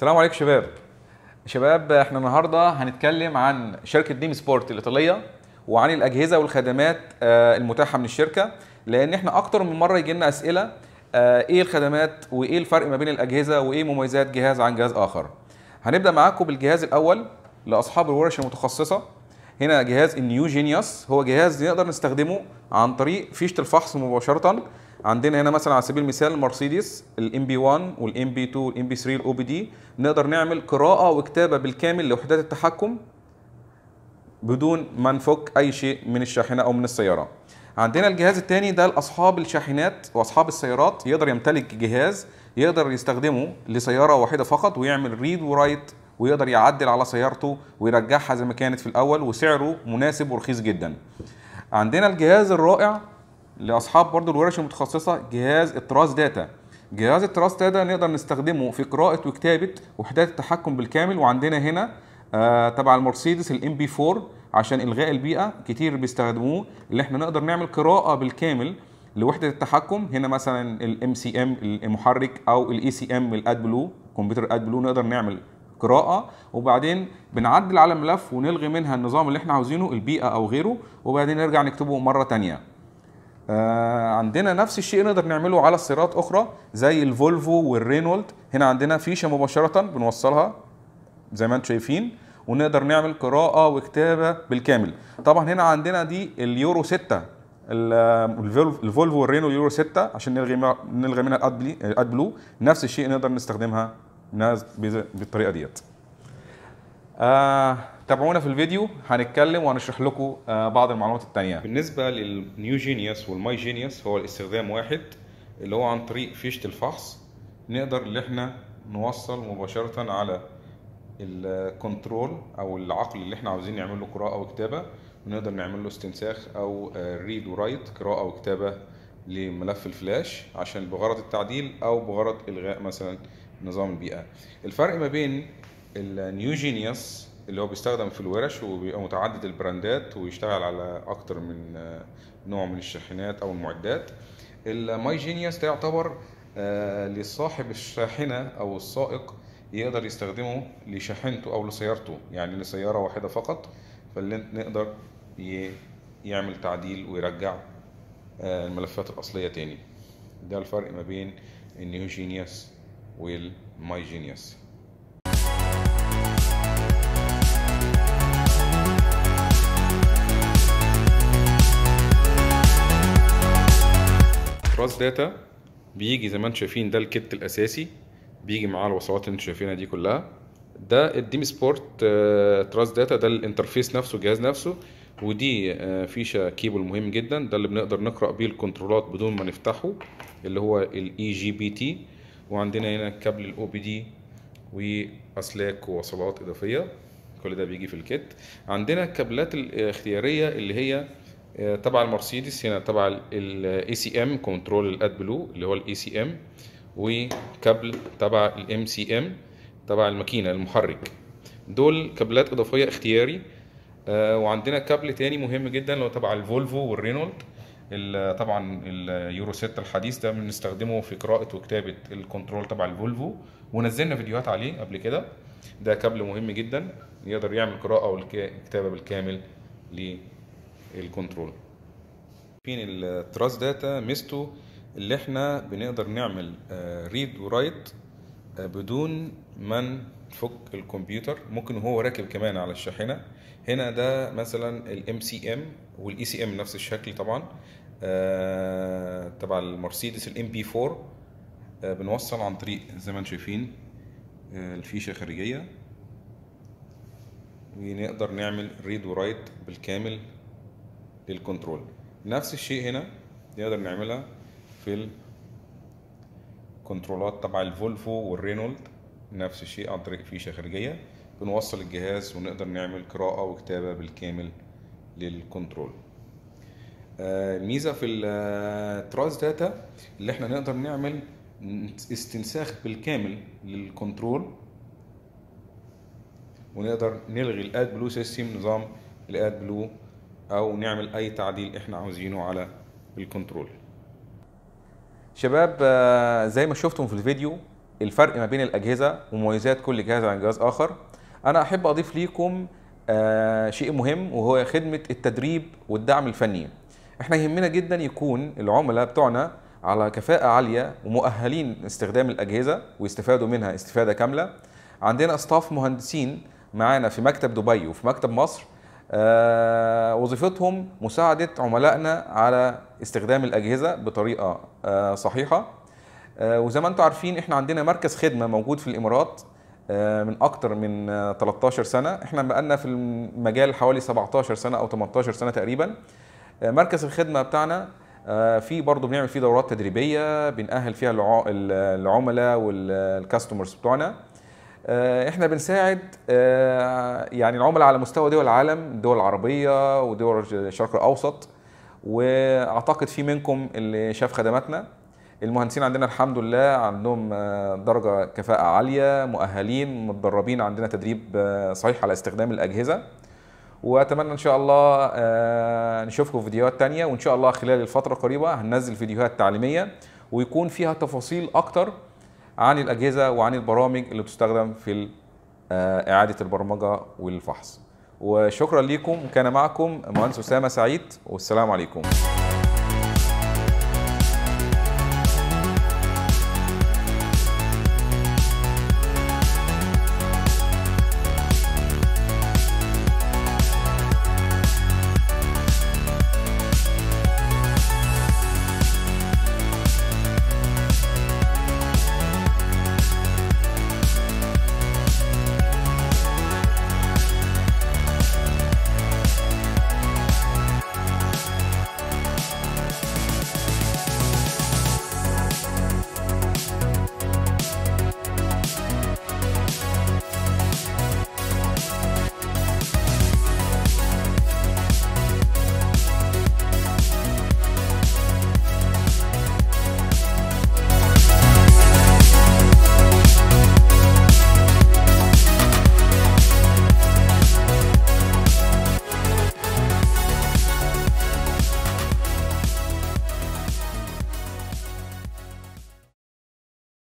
السلام عليكم شباب. شباب إحنا النهارده هنتكلم عن شركة Dimsport الإيطالية وعن الأجهزة والخدمات آه، المتاحة من الشركة لأن إحنا أكتر من مرة يجي لنا أسئلة آه، إيه الخدمات وإيه الفرق ما بين الأجهزة وإيه مميزات جهاز عن جهاز آخر. هنبدأ معاكم بالجهاز الأول لأصحاب الورش المتخصصة. هنا جهاز ال New Genius هو جهاز نقدر نستخدمه عن طريق فيشة الفحص مباشرة. عندنا هنا مثلا على سبيل المثال مرسيدس ال MP 1 وال MP 2 وال MP 3 وال OBD نقدر نعمل قراءة وكتابة بالكامل لوحدات التحكم بدون ما نفك أي شيء من الشاحنة أو من السيارة. عندنا الجهاز الثاني ده لأصحاب الشاحنات وأصحاب السيارات يقدر يمتلك جهاز يقدر يستخدمه لسيارة واحدة فقط ويعمل read و write ويقدر يعدل على سيارته ويرجعها زي ما كانت في الأول وسعره مناسب ورخيص جدا. عندنا الجهاز الرائع لأصحاب برضو الورش المتخصصة جهاز ال Trasdata جهاز ال Trasdata نقدر نستخدمه في قراءة وكتابة وحدات التحكم بالكامل وعندنا هنا آه تبع المرسيدس ال MP4 عشان إلغاء البيئة كتير بيستخدموه. اللي إحنا نقدر نعمل قراءة بالكامل لوحدة التحكم هنا مثلا ال MCM المحرك أو ال ACM ال AdBlue computer AdBlue نقدر نعمل قراءة. وبعدين بنعدل على الملف ونلغي منها النظام اللي إحنا عاوزينه البيئة أو غيره. وبعدين نرجع نكتبه مرة تانية. آه عندنا نفس الشيء نقدر نعمله على السيارات أخرى زي الفولفو والرينو. هنا عندنا فيشه مباشرة بنوصلها زي ما أنتم شايفين ونقدر نعمل قراءة وكتابة بالكامل. طبعا هنا عندنا دي اليورو 6 الفولفو والرينو يورو 6 عشان نلغي نلغي منها ال AdBlue. نفس الشيء نقدر نستخدمها بالطريقة ديت. آه تابعونا في الفيديو هنتكلم وهنشرح لكم آه بعض المعلومات التانية. بالنسبة لل New Genius وال My Genius هو الاستخدام واحد اللي هو عن طريق فيشة الفحص. نقدر اللي إحنا نوصل مباشرة على الكنترول أو العقل اللي إحنا عاوزين نعمل له قراءة وكتابة ونقدر نعمل له استنساخ أو read و write قراءة وكتابة لملف الفلاش عشان بغرض التعديل أو بغرض إلغاء مثلا نظام البيئة. الفرق ما بين ال New Genius اللي هو بيستخدم في الورش وبيبقى متعدد ال brandات ويشتغل على أكتر من نوع من الشاحنات أو المعدات. ال My Genius ده يعتبر لصاحب الشاحنة أو السائق يقدر يستخدمه لشاحنته أو لسيارته يعني لسيارة واحدة فقط فاللي نقدر يعمل تعديل ويرجع الملفات الأصلية تاني. ده الفرق ما بين ال New Genius وال My Genius. Trasdata بيجي زي ما أنتم شايفين ده ال kit الأساسي. بيجي معاه الوصلات اللي أنتم شايفينها دي كلها. ده ال Dimsport Trasdata ده ال interface نفسه الجهاز نفسه. ودي فيشة كيبل مهم جدا. ده اللي بنقدر نقرأ بيه الكنترولات بدون ما نفتحه اللي هو ال IGBT وعندنا هنا كابل ال OBD وأسلاك ووصلات إضافية. كل ده بيجي في ال kit عندنا الكابلات الاختيارية اللي هي تبع المرسيدس هنا تبع ال ACM control ال AdBlue اللي هو ال ACM وكابل تبع ال MCM تبع الماكينة المحرك. دول كابلات إضافية اختياري. وعندنا كابل تاني مهم جدا اللي هو تبع الفولفو والرينو. طبعا اليورو 6 الحديث ده بنستخدمه في قراءة وكتابة ال control تبع الفولفو ونزلنا فيديوهات عليه قبل كده. ده كابل مهم جدا يقدر يعمل قراءة والكتابه بالكامل ال control. فين ال Trasdata ميزته اللي إحنا بنقدر نعمل read و write بدون ما نفك الكمبيوتر. ممكن هو راكب كمان على الشاحنة. هنا ده مثلا ال MCM وال ACM نفس الشكل طبعا تبع المرسيدس ال MP4 بنوصل عن طريق زي ما أنتم شايفين الفيشة خارجية. ونقدر نعمل read و write بالكامل. لل control. نفس الشيء هنا نقدر نعملها في الكنترولات تبع الفولفو والرينو. نفس الشيء عن طريق فيشة خارجية. بنوصل الجهاز ونقدر نعمل قراءة وكتابة بالكامل لل control. الميزة في ال Trasdata اللي إحنا نقدر نعمل استنساخ بالكامل لل control. ونقدر نلغي ال AdBlue system نظام الاد بلو أو نعمل أي تعديل إحنا عاوزينه على الكنترول. شباب آه، زي ما شفتم في الفيديو الفرق ما بين الأجهزة ومميزات كل جهاز عن جهاز آخر. أنا أحب أضيف ليكم آه شيء مهم وهو خدمة التدريب والدعم الفني. إحنا يهمنا جدا يكون العملاء بتوعنا على كفاءة عالية ومؤهلين استخدام الأجهزة ويستفادوا منها استفادة كاملة. عندنا استاف مهندسين معانا في مكتب دبي وفي مكتب مصر وظيفتهم مساعدة عملائنا على استخدام الأجهزة بطريقة آه صحيحة. آه وزي ما أنتم عارفين إحنا عندنا مركز خدمة موجود في الإمارات من أكتر من 13 سنة. إحنا بقالنا في المجال حوالي 17 سنة أو 18 سنة تقريبا. مركز الخدمة بتاعنا في برضه بنعمل فيه دورات تدريبية بنأهل فيها العملاء والكاستمرز بتوعنا. إحنا بنساعد يعني العملاء على مستوى دول العالم الدول العربية ودول الشرق الأوسط. وأعتقد في منكم اللي شاف خدماتنا. المهندسين عندنا الحمد لله عندهم درجة كفاءة عالية مؤهلين متدربين عندنا تدريب صحيح على استخدام الأجهزة. وأتمنى إن شاء الله نشوفكم في فيديوهات تانية. وإن شاء الله خلال الفترة القريبة هننزل فيديوهات تعليمية ويكون فيها تفاصيل أكتر عن الأجهزة وعن البرامج اللي بتستخدم في إعادة البرمجة والفحص. وشكرا لكم كان معكم مهندس أسامة سعيد والسلام عليكم.